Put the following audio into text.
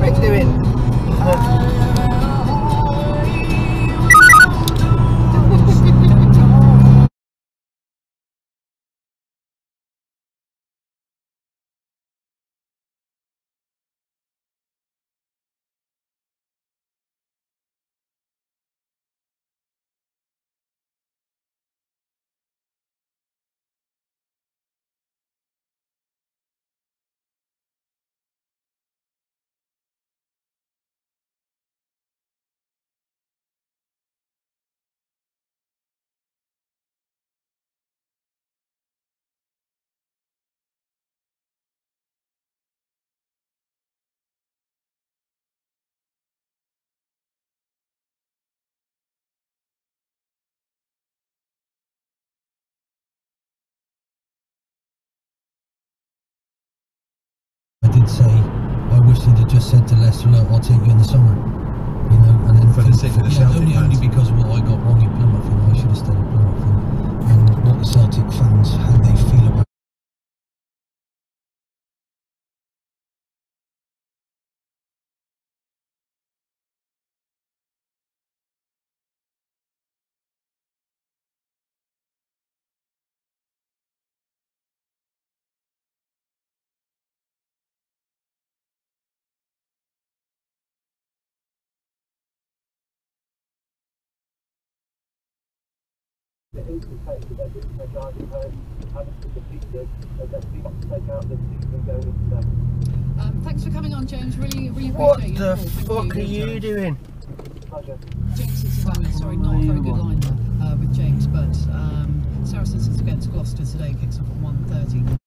meant to do it. Did say, I wish he'd have just said to Leicester, look, I'll take you in the summer. You know, and then For the sake of the yeah, Celtic only, fans. only because of what I got Um, thanks for coming on, James. Really, really What appreciate the your call. Thank fuck are you. you doing? James is back. Sorry, not a very good line uh, with James, but um, Saracens is against Gloucester today. Kicks off at 1.30.